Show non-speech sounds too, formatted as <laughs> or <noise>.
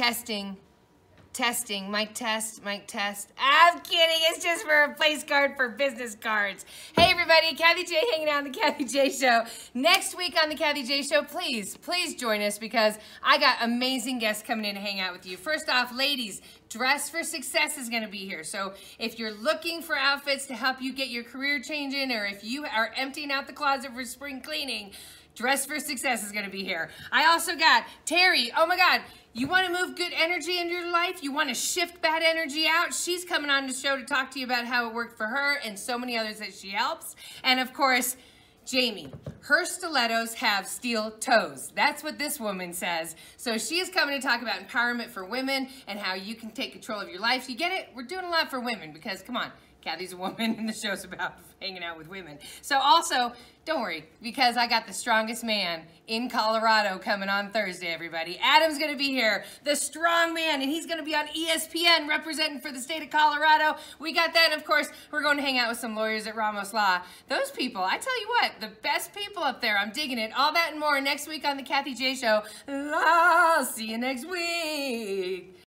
Testing. Testing. Mic test. Mic test. I'm kidding. It's just for a place card for business cards. Hey, everybody. Kathie J hanging out on The Kathie J Show. Next week on The Kathie J Show, please, please join us because I got amazing guests coming in to hang out with you. First off, ladies, Dress for Success is going to be here. So if you're looking for outfits to help you get your career changing or if you are emptying out the closet for spring cleaning, Dress for Success is going to be here. I also got Terry. Oh my God. You want to move good energy into your life? You want to shift bad energy out? She's coming on the show to talk to you about how it worked for her and so many others that she helps. And of course, Jamie, her stilettos have steel toes. That's what this woman says. So she is coming to talk about empowerment for women and how you can take control of your life. You get it? We're doing a lot for women because, come on, Kathie's a woman and <laughs> the show's about hanging out with women. So also, don't worry, because I got the strongest man in Colorado coming on Thursday, everybody. Adam's gonna be here, the strong man, and he's gonna be on ESPN representing for the state of Colorado. We got that, and of course, we're going to hang out with some lawyers at Ramos Law. Those people, I tell you what, the best people up there. I'm digging it. All that and more next week on the Kathie J Show. I'll see you next week.